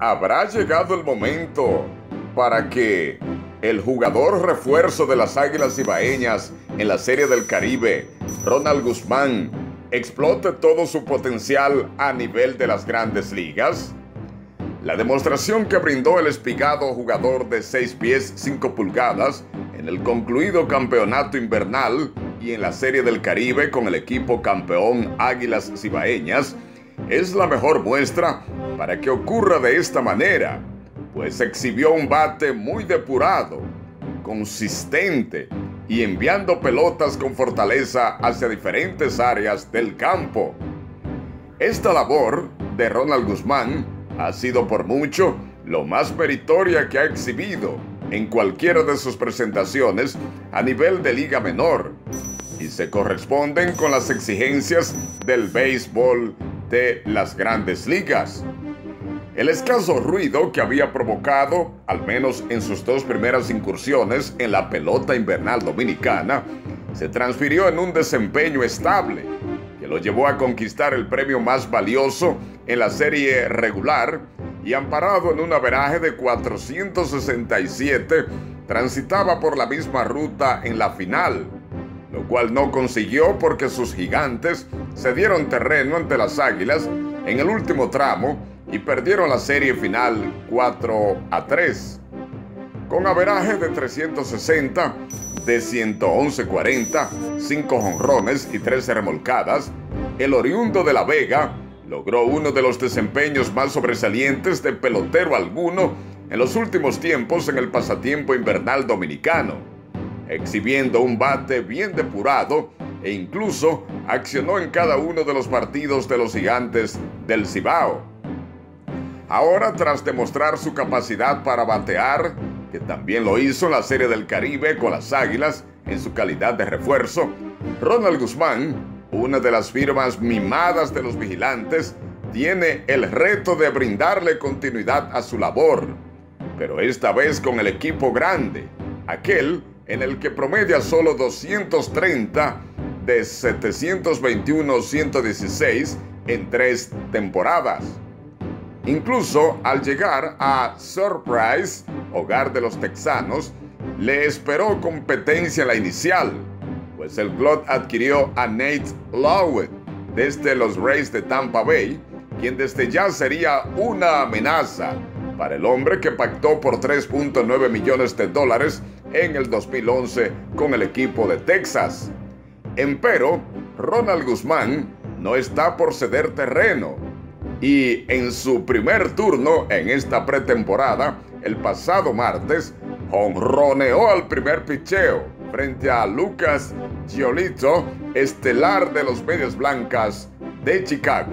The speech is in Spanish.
¿Habrá llegado el momento para que el jugador refuerzo de las Águilas Ibaeñas en la Serie del Caribe, Ronald Guzmán, explote todo su potencial a nivel de las grandes ligas? La demostración que brindó el espigado jugador de 6 pies 5 pulgadas en el concluido campeonato invernal y en la Serie del Caribe con el equipo campeón Águilas Cibaeñas es la mejor muestra para que ocurra de esta manera, pues exhibió un bate muy depurado, consistente y enviando pelotas con fortaleza hacia diferentes áreas del campo. Esta labor de Ronald Guzmán ha sido por mucho lo más meritoria que ha exhibido en cualquiera de sus presentaciones a nivel de liga menor y se corresponden con las exigencias del béisbol de las grandes ligas. El escaso ruido que había provocado, al menos en sus dos primeras incursiones en la pelota invernal dominicana, se transfirió en un desempeño estable que lo llevó a conquistar el premio más valioso en la serie regular y amparado en un averaje de 467, transitaba por la misma ruta en la final, lo cual no consiguió porque sus gigantes se dieron terreno ante las Águilas en el último tramo y perdieron la serie final 4 a 3. Con averaje de 360, de 111-40, 5 jonrones y 13 remolcadas, el oriundo de La Vega logró uno de los desempeños más sobresalientes de pelotero alguno en los últimos tiempos en el pasatiempo invernal dominicano, exhibiendo un bate bien depurado e incluso accionó en cada uno de los partidos de los gigantes del Cibao. Ahora, tras demostrar su capacidad para batear, que también lo hizo en la Serie del Caribe con las Águilas en su calidad de refuerzo, Ronald Guzmán, una de las firmas mimadas de los vigilantes, tiene el reto de brindarle continuidad a su labor, pero esta vez con el equipo grande, aquel en el que promedia solo 230 de 721-116 en tres temporadas. Incluso al llegar a Surprise, hogar de los texanos, le esperó competencia en la inicial, pues el club adquirió a Nate Lowett desde los Rays de Tampa Bay, quien desde ya sería una amenaza para el hombre que pactó por 3.9 millones de dólares en el 2011 con el equipo de Texas. Empero, Ronald Guzmán no está por ceder terreno y en su primer turno en esta pretemporada, el pasado martes, honroneó al primer picheo frente a Lucas Giolito, estelar de los Medias Blancas de Chicago.